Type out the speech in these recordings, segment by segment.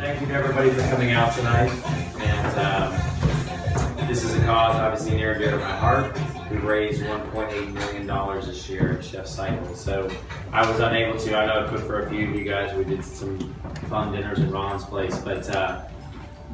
Thank you to everybody for coming out tonight. And um, this is a cause obviously near and dear to my heart. We raised $1.8 million this year at Chef Cycle. So I was unable to. I know I cooked for a few of you guys. We did some fun dinners at Ron's place, but uh,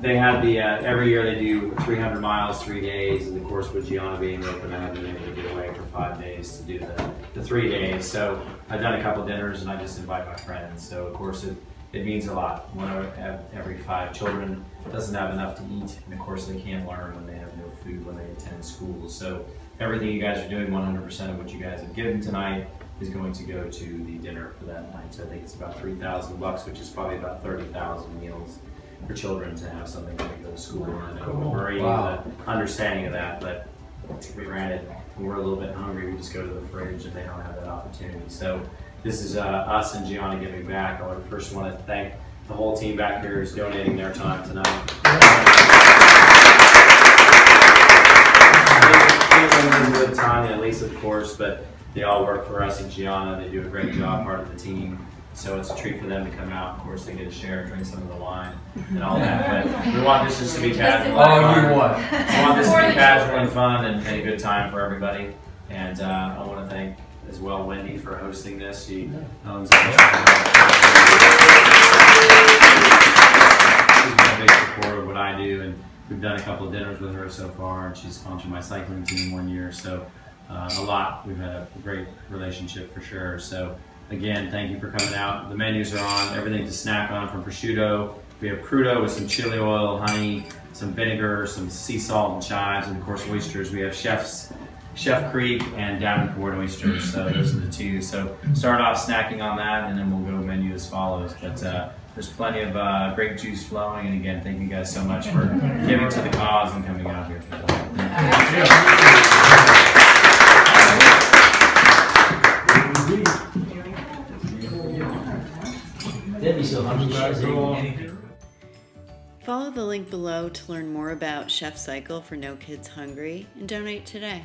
they had the uh, every year they do 300 miles, three days, and of course with Jianna being open, I haven't been able to get away for five days to do the, the three days. So I've done a couple dinners, and I just invite my friends. So of course it it means a lot. One out of every five children doesn't have enough to eat, and of course they can't learn when they have no food when they attend school. So everything you guys are doing, 100% of what you guys have given tonight is going to go to the dinner for that night. So I think it's about 3,000 bucks, which is probably about 30,000 meals for children to have something when they go to school. And I know Cool. Marie, Wow. the understanding of that, but we ran it, when we're a little bit hungry, we just go to the fridge and they don't have that opportunity. So this is uh, us and Jianna giving back. I would first want to thank the whole team back here who's donating their time tonight. Caitlin, Elizabeth, Tanya, and Lisa, of course, but they all work for us and Jianna. They do a great job, part of the team. So it's a treat for them to come out. Of course, they get to share, drink some of the wine and all that. But we want this just to be casual. Oh, you want? We want this to be casual and fun and, and a good time for everybody. And uh, I want to thank as well Wendy for hosting this. She owns She's been a big supporter of what I do, and we've done a couple of dinners with her so far, and she's sponsored my cycling team one year. So uh, a lot. We've had a great relationship for sure. So again, thank you for coming out. The menus are on. Everything to snack on from prosciutto. We have crudo with some chili oil, honey, some vinegar, some sea salt and chives, and of course oysters. We have chefs. Chef Creek and Davenport oysters, so those are the two. So start off snacking on that, and then we'll go menu as follows. But uh, there's plenty of uh, grape juice flowing, and again, thank you guys so much for giving to the cause and coming out here. Debbie so hungry she hasn't eaten anything. Follow the link below to learn more about Chef Cycle for No Kids Hungry and donate today.